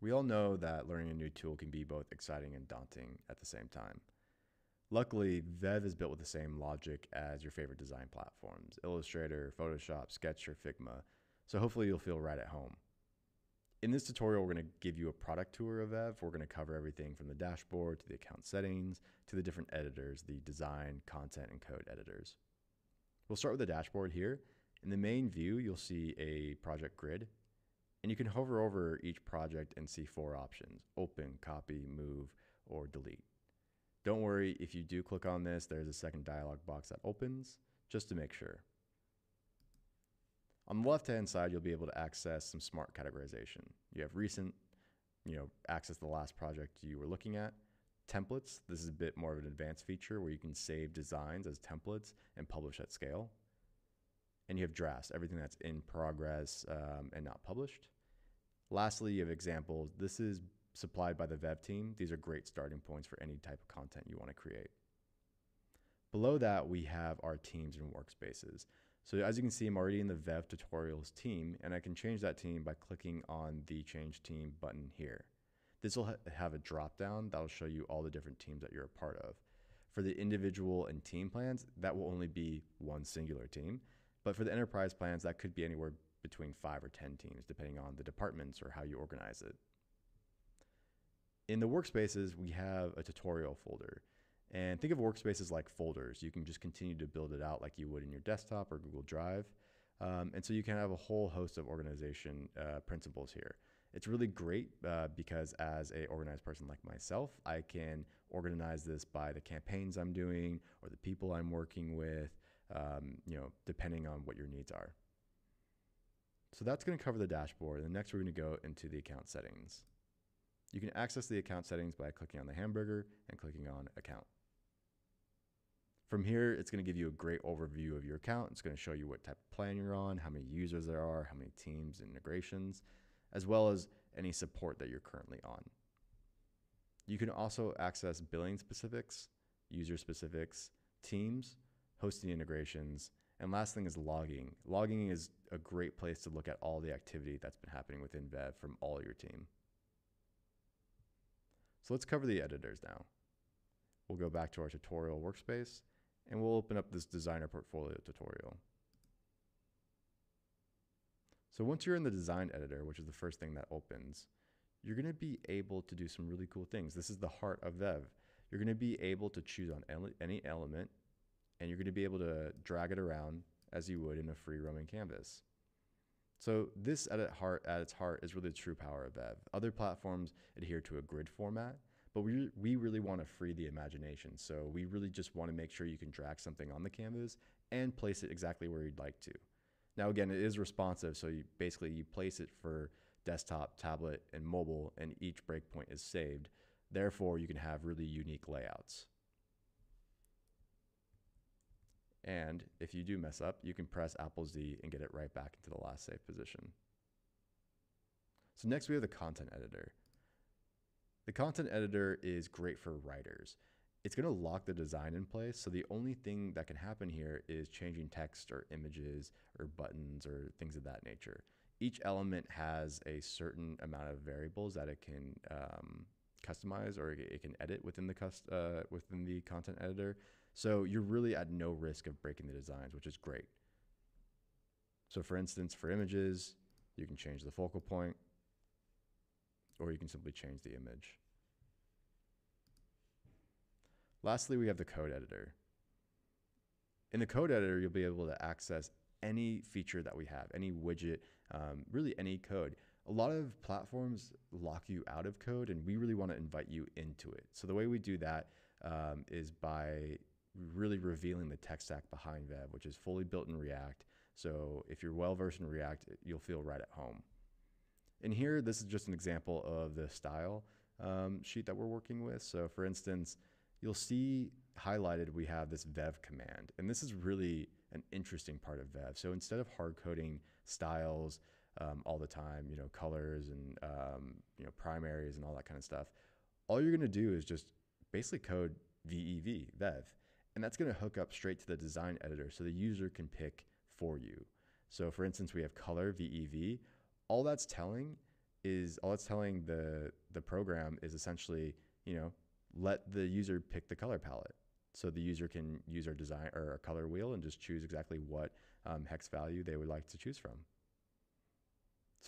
We all know that learning a new tool can be both exciting and daunting at the same time. Luckily, Vev is built with the same logic as your favorite design platforms Illustrator, Photoshop, Sketch, or Figma, so hopefully you'll feel right at home. In this tutorial, we're going to give you a product tour of Vev. We're going to cover everything from the dashboard to the account settings to the different editors, the design, content, and code editors. We'll start with the dashboard here. In the main view, you'll see a project grid, and you can hover over each project and see four options, open, copy, move, or delete. Don't worry, if you do click on this, there's a second dialog box that opens, just to make sure. On the left-hand side, you'll be able to access some smart categorization. You have recent, you know, access the last project you were looking at. Templates, this is a bit more of an advanced feature where you can save designs as templates and publish at scale. And you have drafts, everything that's in progress um, and not published. Lastly, you have examples. This is supplied by the Vev team. These are great starting points for any type of content you want to create. Below that, we have our teams and workspaces. So as you can see, I'm already in the Vev tutorials team, and I can change that team by clicking on the change team button here. This will ha have a dropdown that'll show you all the different teams that you're a part of. For the individual and team plans, that will only be one singular team. But for the enterprise plans, that could be anywhere between five or 10 teams, depending on the departments or how you organize it. In the workspaces, we have a tutorial folder. And think of workspaces like folders. You can just continue to build it out like you would in your desktop or Google Drive. Um, and so you can have a whole host of organization uh, principles here. It's really great uh, because as a organized person like myself, I can organize this by the campaigns I'm doing or the people I'm working with, um, you know, depending on what your needs are. So that's going to cover the dashboard. And next we're going to go into the account settings. You can access the account settings by clicking on the hamburger and clicking on account. From here, it's going to give you a great overview of your account. It's going to show you what type of plan you're on, how many users there are, how many teams and integrations, as well as any support that you're currently on. You can also access billing specifics, user specifics, teams, hosting integrations, and last thing is logging. Logging is a great place to look at all the activity that's been happening within Vev from all your team. So let's cover the editors now. We'll go back to our tutorial workspace and we'll open up this designer portfolio tutorial. So once you're in the design editor, which is the first thing that opens, you're going to be able to do some really cool things. This is the heart of Vev. You're going to be able to choose on any element and you're going to be able to drag it around as you would in a free roaming canvas. So this at, heart, at its heart is really the true power of Vev. Other platforms adhere to a grid format, but we, we really want to free the imagination. So we really just want to make sure you can drag something on the canvas and place it exactly where you'd like to. Now, again, it is responsive. So you basically you place it for desktop, tablet, and mobile, and each breakpoint is saved. Therefore, you can have really unique layouts. And if you do mess up, you can press Apple Z and get it right back into the last save position. So next we have the content editor. The content editor is great for writers. It's going to lock the design in place. So the only thing that can happen here is changing text or images or buttons or things of that nature. Each element has a certain amount of variables that it can um, customize or it can edit within the cust- uh, within the content editor. So you're really at no risk of breaking the designs, which is great. So for instance, for images, you can change the focal point or you can simply change the image. Lastly, we have the code editor. In the code editor, you'll be able to access any feature that we have, any widget, um, really any code. A lot of platforms lock you out of code, and we really want to invite you into it. So the way we do that um, is by really revealing the tech stack behind Vev, which is fully built in React. So if you're well versed in React, you'll feel right at home. And here, this is just an example of the style um, sheet that we're working with. So for instance, you'll see highlighted we have this Vev command. And this is really an interesting part of Vev. So instead of hard coding styles um, all the time, you know, colors and, um, you know, primaries and all that kind of stuff, all you're going to do is just basically code VEV, Vev. And that's going to hook up straight to the design editor so the user can pick for you. So for instance, we have color VEV. All that's telling is all it's telling the the program is essentially, you know, let the user pick the color palette. So the user can use our design or our color wheel and just choose exactly what um, hex value they would like to choose from.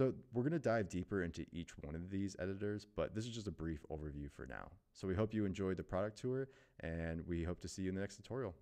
So we're going to dive deeper into each one of these editors, but this is just a brief overview for now. So we hope you enjoyed the product tour and we hope to see you in the next tutorial.